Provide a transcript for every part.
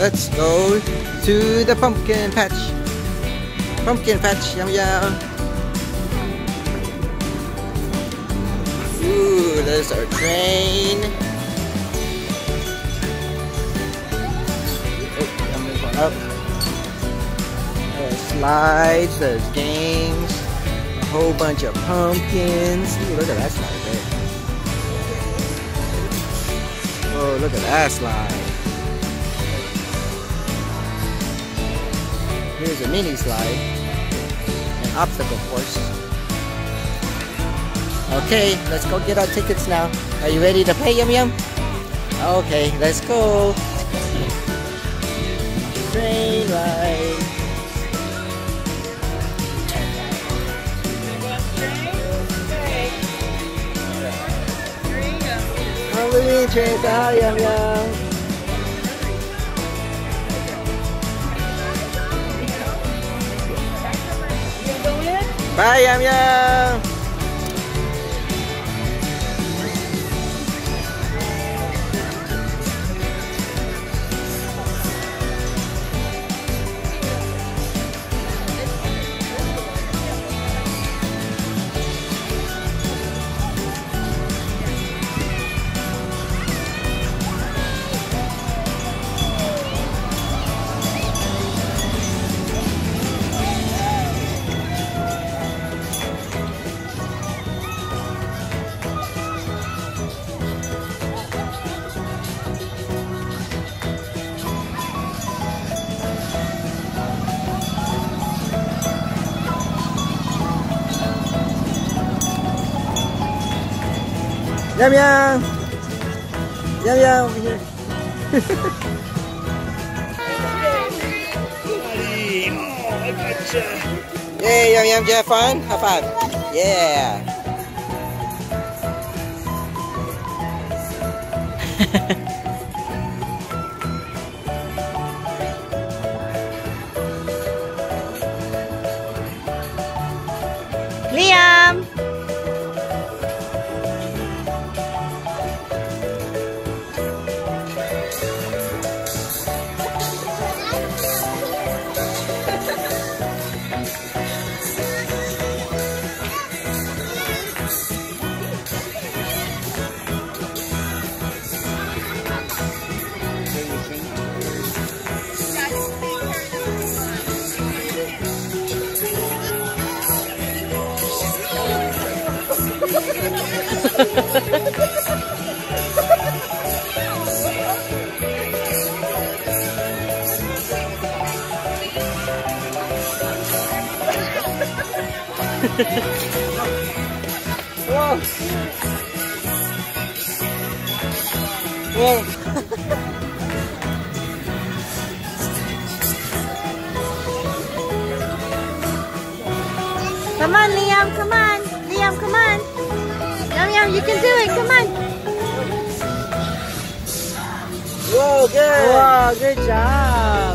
Let's go to the pumpkin patch. Pumpkin patch, yum yum. Ooh, there's our train. Oh, I'm going up. There's slides, there's games, a whole bunch of pumpkins. Ooh, look at that slide there. Oh, look at that slide. Here's a mini slide. An obstacle course. Okay, let's go get our tickets now. Are you ready to pay, Yum Yum? Okay, let's go. Train ride. Halloween train, hi Yum Yum. Bye, Yum Yum. Yum Yum. Yum Yum over here. Oh, I gotcha. Yay, Yum Yum, did you have fun? High five. Yeah. Whoa. Whoa. Come on, Liam, come on. Liam, come on. Yum Yum, you can do it, come on. Whoa, good. Wow, good job.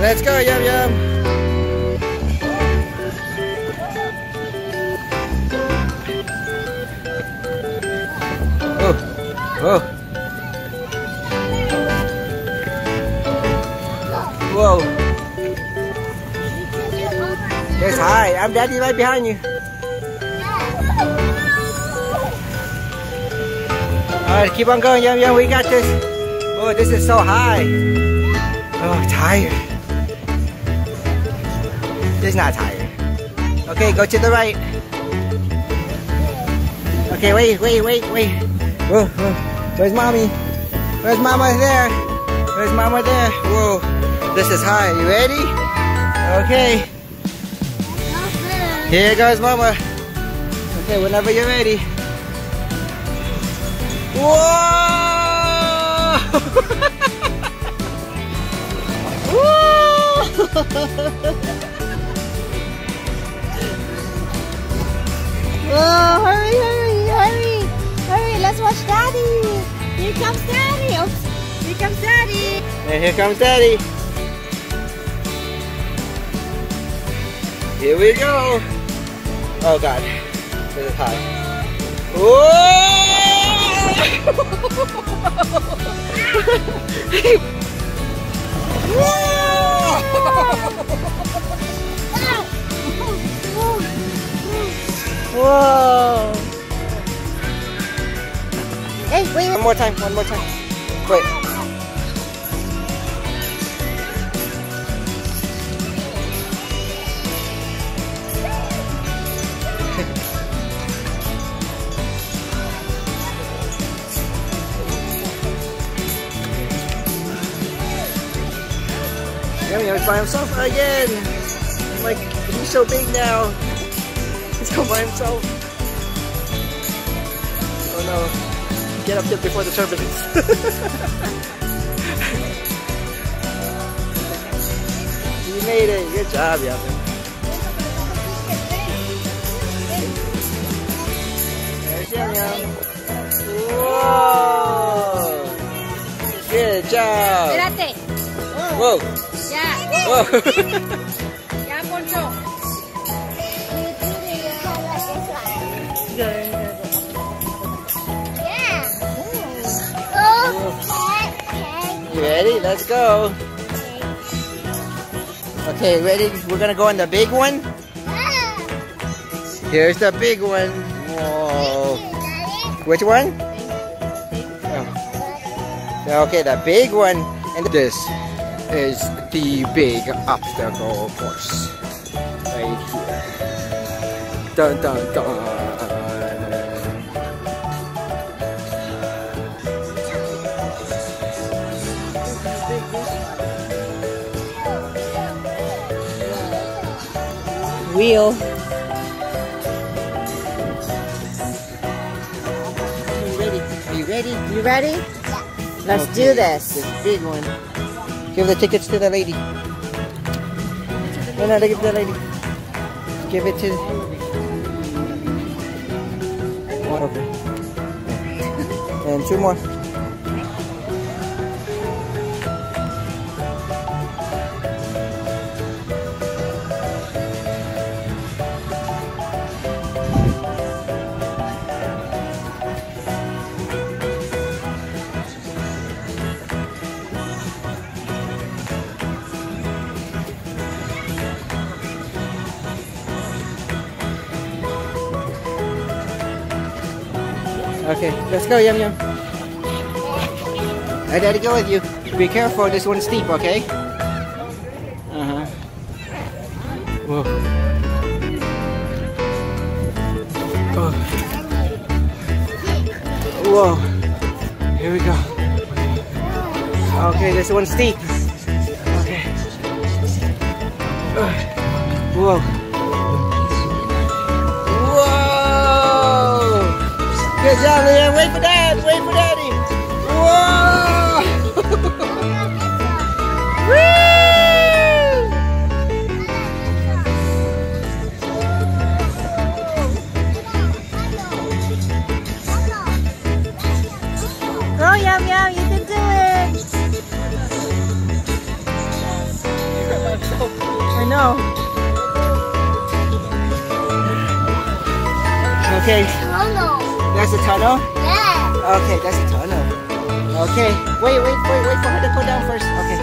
Let's go, Yum Yum. Oh, oh. Whoa. Yes, hi. I'm Daddy right behind you. Alright, keep on going, Yum Yum. We got this. Oh, this is so high. Oh, tired. He's not tired. Okay, go to the right. Okay, wait, wait, wait, wait. Whoa, whoa. Where's mommy? Where's mama there? Where's mama there? Whoa. This is high. You ready? Okay. Here goes mama. Okay, whenever you're ready. Whoa! Oh, hurry, hurry, hurry, hurry. Let's watch Daddy. Here comes Daddy. Oops. Here comes Daddy. And here comes daddy. Here we go. Oh god. This is high. Whoa. Hey, wait, One more time, one more time. Wait. Yummy, he's by himself again. Like, he's so big now. He's all by himself. Oh no. Get up there before the turbulence. you made it. Good job, Yasmin. There's Yum Yum. Whoa! Good job. Whoa! Ya. Whoa! Let's go. Okay, ready? We're gonna go on the big one. Here's the big one. Whoa! Which one? Oh. Okay, the big one. And this is the big obstacle course. Right here. Dun dun dun. Wheel. Are you ready? You ready? You ready? Let's Okay, do this. This big one. Give the tickets to the lady. No, no, give it to the lady. Give it to. One over. And two more. Okay, let's go, Yum Yum. I gotta go with you. Be careful, this one's steep, okay? Uh-huh. Whoa. Oh. Whoa. Here we go. Okay, this one's steep. Okay. Whoa! Good job, Leanne. Wait for dad. Wait for daddy. Whoa! Yeah. Okay, that's a tunnel. Okay, wait, wait, wait, wait for her to go down first. Okay.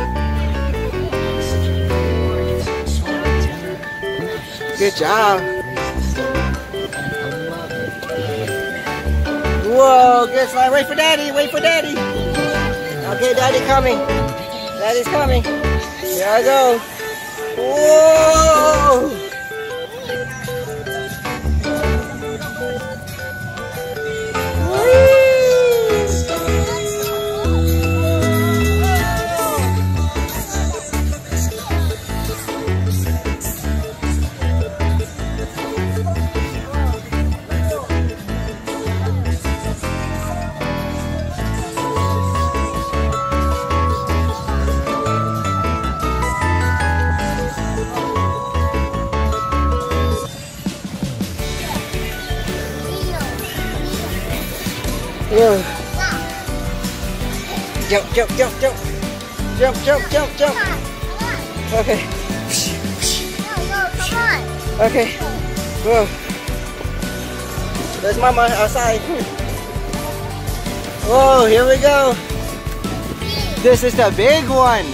Good job. Whoa, good slide. Wait for daddy, wait for daddy. Okay, daddy coming. Daddy's coming. Here I go. Whoa! Whoa. Jump, jump, jump, jump. Jump, jump, jump, jump. Come on. Come on. Okay. No, no, come on. Okay. Whoa. There's mama outside. Whoa, here we go. This is the big one.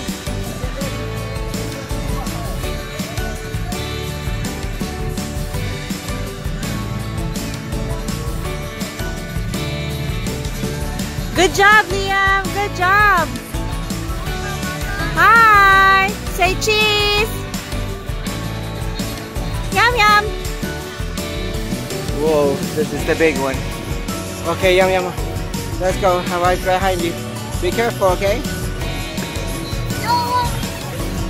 Good job, Liam. Good job. Hi. Say cheese. Yum yum. Whoa, this is the big one. Okay, yum yum. Let's go. I'm right behind you. Be careful, okay?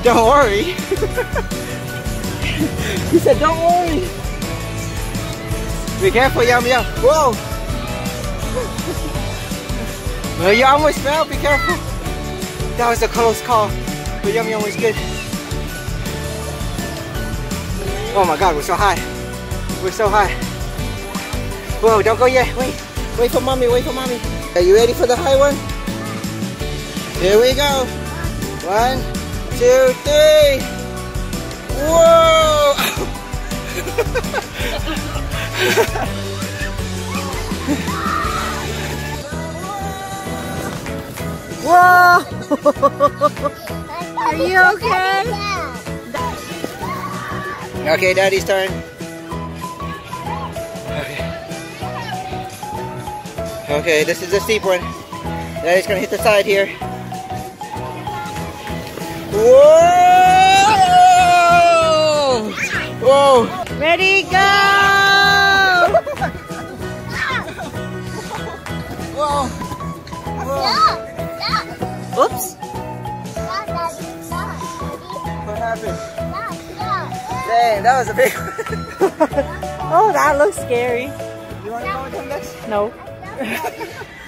Don't worry. he said, don't worry. Be careful, yum yum. Whoa. Well, you almost fell. Be careful. That was a close call. But yum yum was good. Oh my God, we're so high. We're so high. Whoa, don't go yet. Wait. Wait for mommy. Wait for mommy. Are you ready for the high one? Here we go. One, two, three. Whoa! Whoa. Are you okay? Okay, daddy's turn. Okay. Okay, this is the steep one. Daddy's gonna hit the side here. Whoa! Whoa! Ready, go! Oops. What happened? Dang, that was a big one. Oh, that looks scary. You wanna go with him next? No.